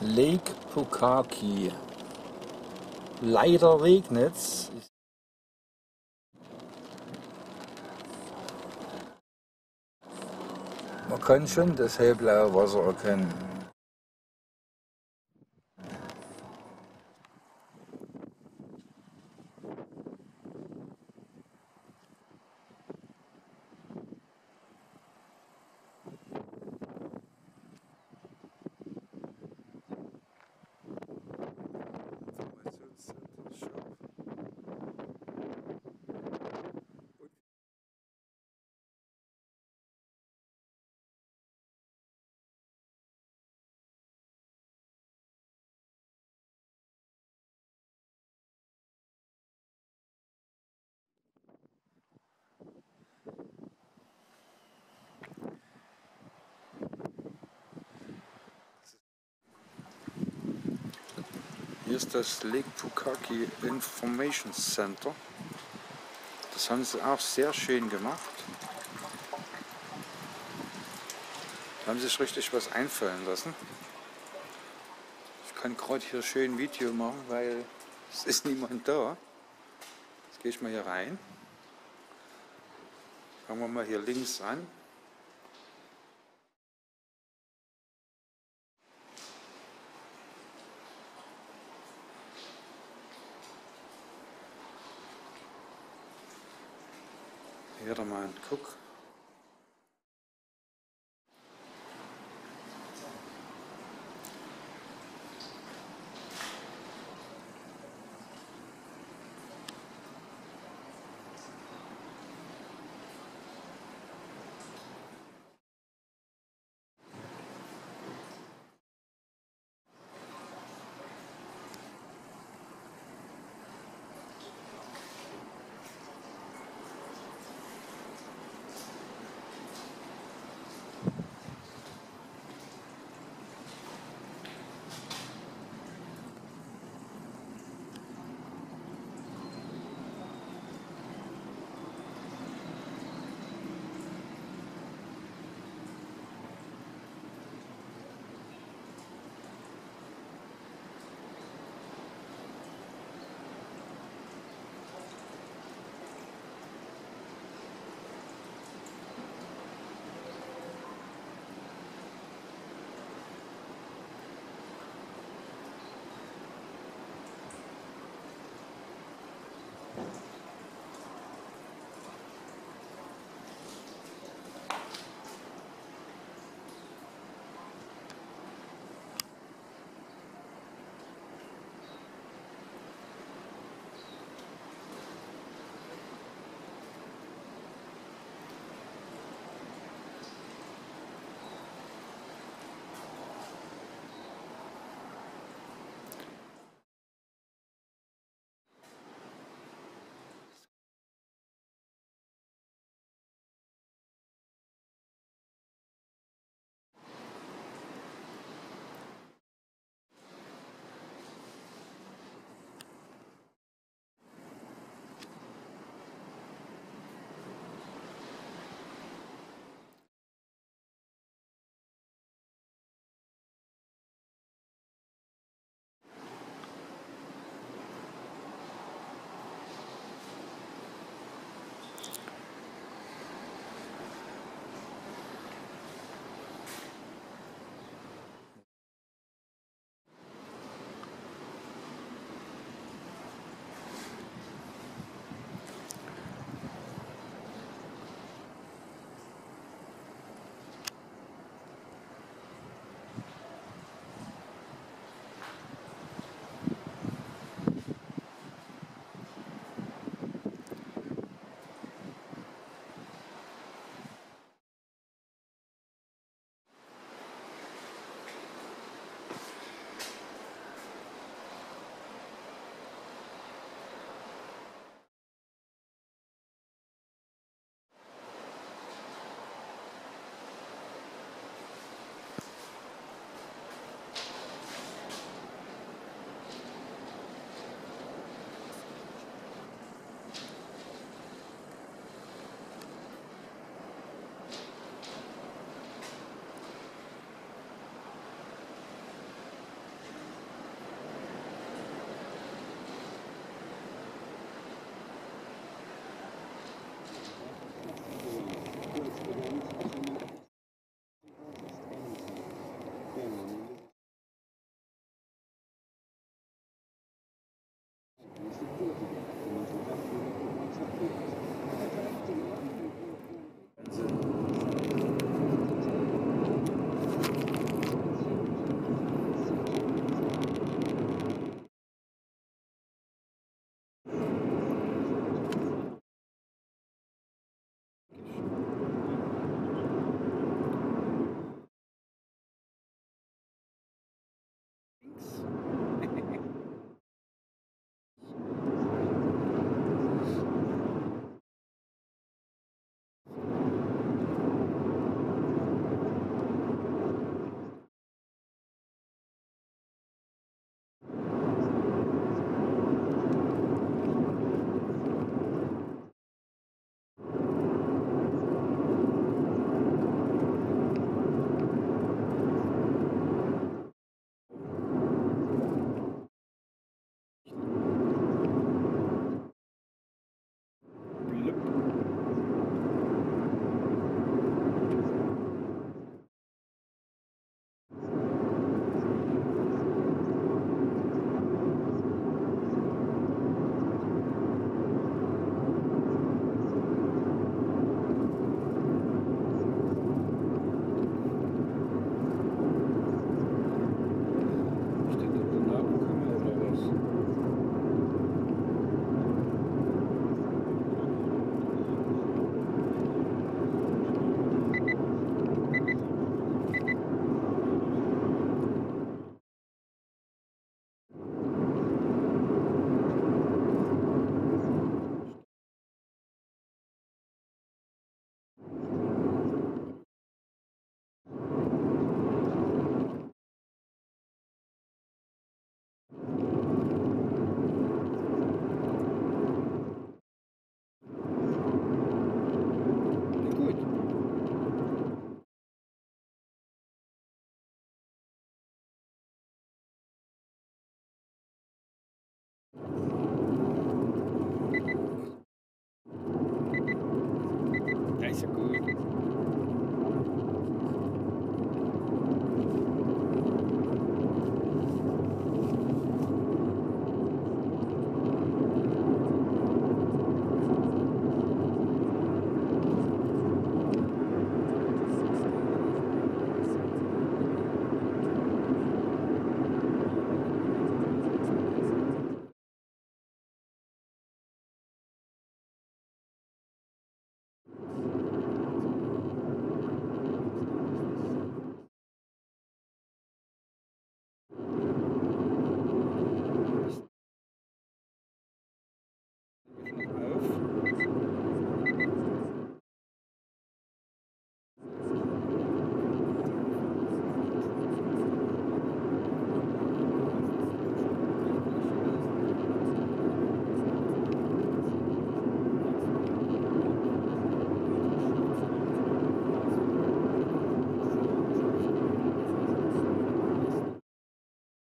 Lake Pukaki. Leider regnet's. Man kann schon das hellblaue Wasser erkennen. Hier ist das Lake Pukaki Information Center. Das haben sie auch sehr schön gemacht. Da haben sie sich richtig was einfallen lassen. Ich kann gerade hier schön ein Video machen, weil es ist niemand da. Jetzt gehe ich mal hier rein. Fangen wir mal hier links an. Mal guck. Peace.